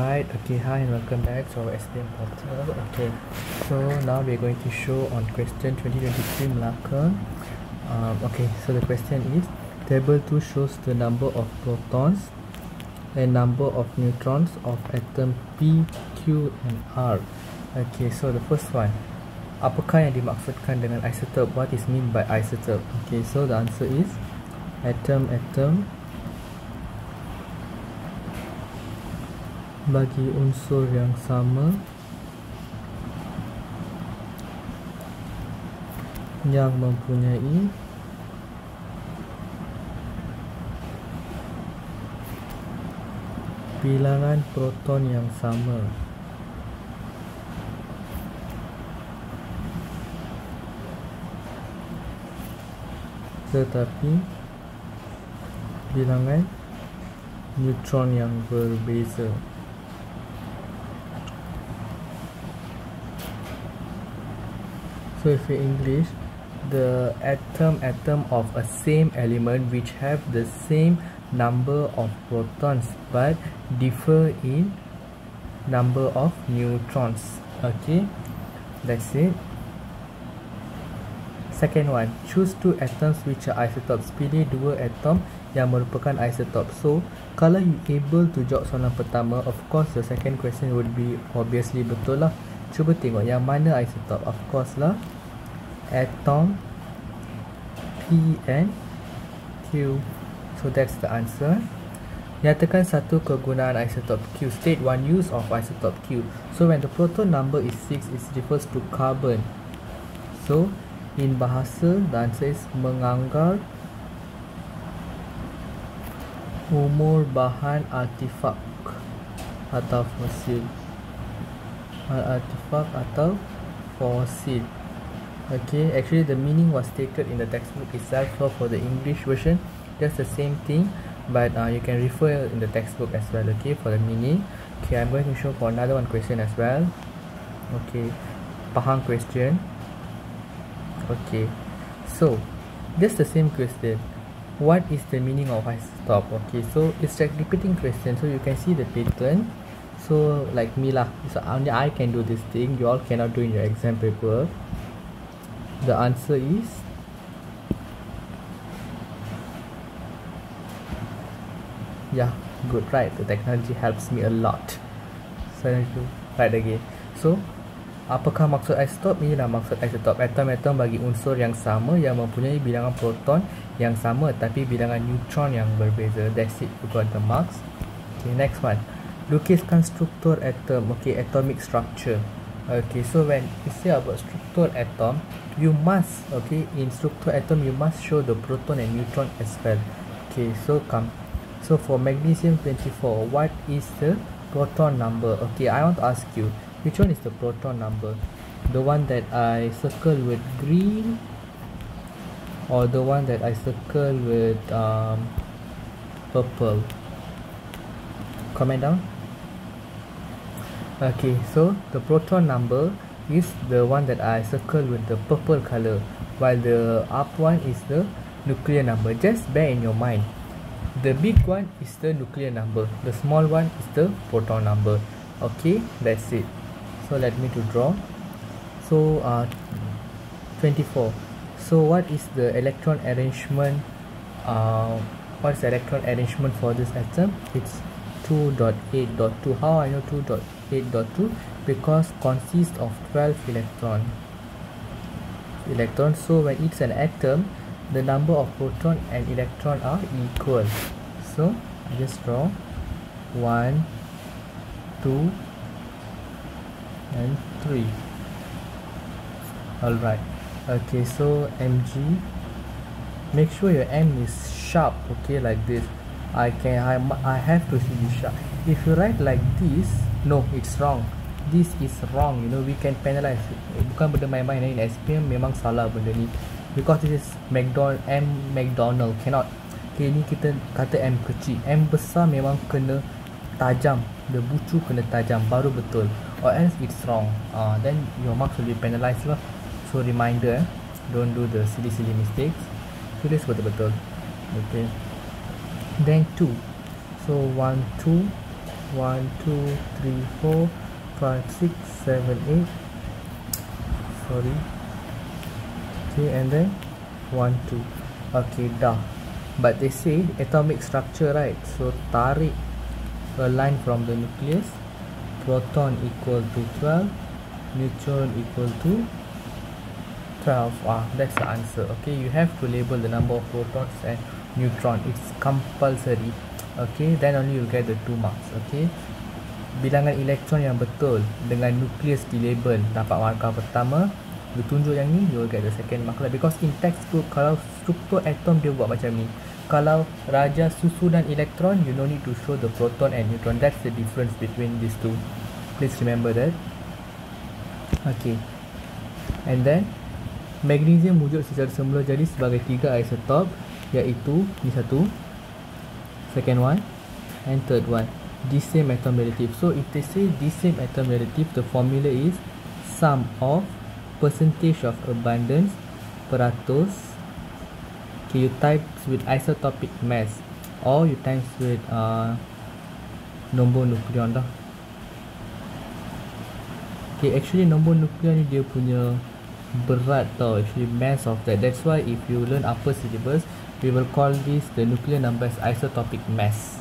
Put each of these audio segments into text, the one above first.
Right, okay, hi and welcome back to our SPM portal. Okay, so now we're going to show on question 2023 Malacca. Um, okay, so the question is Table 2 shows the number of protons and number of neutrons of atom P, Q and R. Okay, so the first one Apakah yang dimaksudkan dengan isotope? What is mean by isotope? Okay, so the answer is Atom, atom bagi unsur yang sama. Yang mempunyai bilangan proton yang sama. Tetapi bilangan neutron yang berbeza so if in english the atom atom of a same element which have the same number of protons but differ in number of neutrons. Okay that's it. Second one choose two atoms which are isotopes. Pilih dua atom yang merupakan isotop. So kalau you able to jawab soalan pertama of course the second question would be obviously betul lah cuba tengok yang mana isotop of course lah. Atom P and Q. So that's the answer. Nyatakan satu kegunaan isotop Q. State one use of isotop Q. So when the proton number is 6 it refers to carbon. So in bahasa the answer is menganggar umur bahan artifak atau fosil artifak atau fosil okay actually the meaning was stated in the textbook itself so for the english version just the same thing but uh, you can refer in the textbook as well okay for the meaning. Okay i'm going to show for another one question as well. Okay pahang question. Okay so just the same question. What is the meaning of isotope? Okay so it's like repeating question so you can see the pattern so like me lah. So only i can do this thing. You all cannot do in your exam paper. The answer is? Yeah good. Right. The technology helps me a lot. So I to write again. So apakah maksud isotope inilah maksud isotope atom-atom bagi unsur yang sama yang mempunyai bilangan proton yang sama tapi bilangan neutron yang berbeza. That's it. We got the marks. Okay next one lukiskan struktur atom okay atomic structure. Okay so when you say about structure atom you must okay in structure atom you must show the proton and neutron as well. Okay so come. So for magnesium 24 what is the proton number? Okay i want to ask you which one is the proton number? The one that i circle with green or the one that i circle with um, purple? Comment down okay so the proton number is the one that I circle with the purple color while the up one is the nucleon number. Just bear in your mind the big one is the nucleon number the small one is the proton number. Okay that's it. So let me to draw. So uh 24 so what is the electron arrangement uh what's the electron arrangement for this atom? It's 2.8.2 how I know 2.8.2 because consists of 12 electron. Electrons so when it's an atom the number of proton and electron are equal. So I just draw 1 2 and 3 alright okay so mg make sure your m is sharp okay like this. I can I, I have to see sharp. If you write like this no it's wrong. This is wrong you know we can penalize. Bukan benda main-main ni SPM memang salah benda ni. Because this is McDonald M McDonald cannot. Okay ni kita kata M kecil. M besar memang kena tajam. The bucu kena tajam baru betul. Or else it's wrong. Uh, then your marks will be penalized lah. So reminder eh, don't do the silly silly mistakes. Tulis betul-betul. Okay. Then 2 so 1 2 1 2 3 4 5 6 7 8 sorry. Okay and then? 1 2 okay dah but they say atomic structure right? So tarik a line from the nucleus. Proton equal to 12 neutron equal to 12 ah that's the answer. Okay you have to label the number of protons and neutron. It's compulsory okay then only you get the 2 marks okay? Bilangan elektron yang betul dengan nukleus di label dapat markah pertama you tunjuk yang ni you will get the second mark lah. Because in textbook kalau struktur atom dia buat macam ni kalau raja susunan elektron you no need to show the proton and neutron. That's the difference between these two. Please remember that. Okay. And then magnesium wujud secara semula jadi sebagai tiga isotop iaitu ni satu second one. And third one. The same atom relative. So if they say the same atom relative the formula is sum of percentage of abundance peratus okay you type with isotopic mass or you times with uh, nombor nukleon dah. Okay actually nombor nukleon ni dia punya berat tau. Actually mass of that. That's why if you learn upper syllabus we will call this the nucleon number as isotopic mass.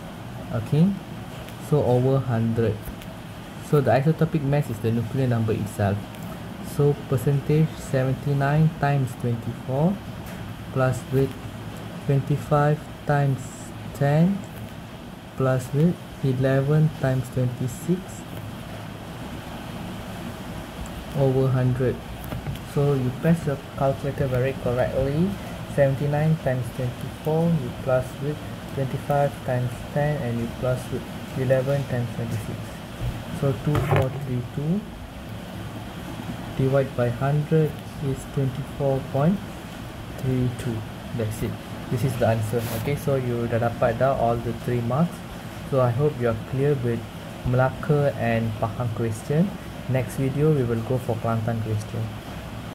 Okay? So over 100 so the isotopic mass is the nuclear number itself. So percentage 79 times 24 plus with 25 times 10 plus with 11 times 26 over 100 so you press the calculator very correctly 79 times 24 you plus with 25 times 10 and you plus with 11 times 26 so 2432 divided by 100 is 24.32 that's it. This is the answer okay? So you dapat dah all the three marks. So i hope you are clear with Melaka and Pahang question. Next video we will go for Kelantan question